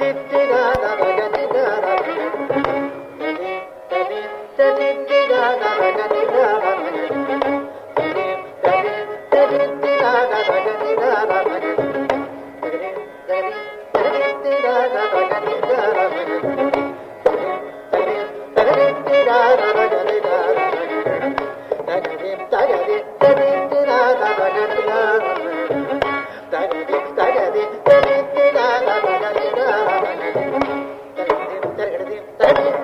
da da da da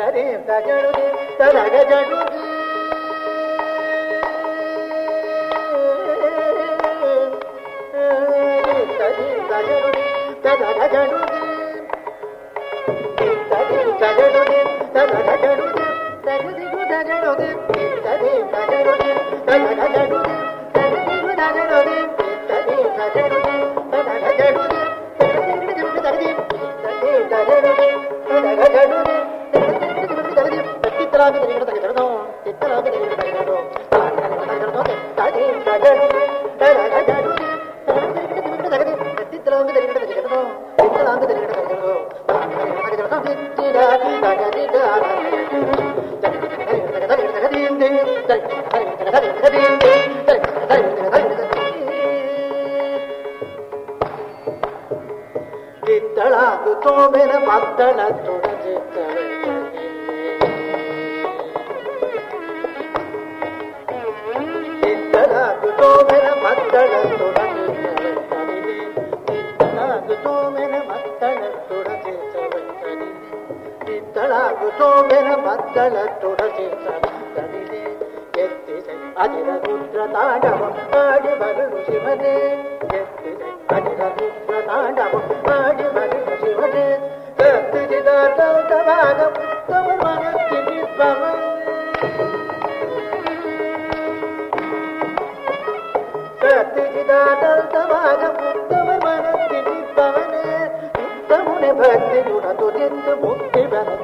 సరే తగడు తలగజడు తగడు తగడు తగడు తగడు తగడు తగడు తగడు తగడు తగడు ಕಿತ್ತಳಾದು ತೋಮೆನ ಮದ್ದಳ ತುಡಜಿತ್ತಳೆ ಕಿತ್ತಳಾದು ತೋಮೆನ ಮದ್ದಳ ತುಡಜಿತ್ತಳೆ ಕಿತ್ತಳಾದು ತೋಮೆನ ಮದ್ದಳ ತುಡಜಿತ್ತಳೆ ಕಿತ್ತಳಾದು ತೋಮೆನ ಮದ್ದಳ ತುಡಜಿತ್ತಳೆ ಎತ್ತಿದೆ ಅದಿರ ರುದ್ರ ತಾಂಡವ ಆಡಿ ಬರಲು ಶಿವನೇ ಎತ್ತಿದೆ ಅದಿರ ರುದ್ರ ತಾಂಡವ ಆಡಿ ಬರಲು ಶಿವನೇ ಕತ್ತಿದ ತೌತವಾಗ భక్తి గుణ తుజిందు ముక్తి బలం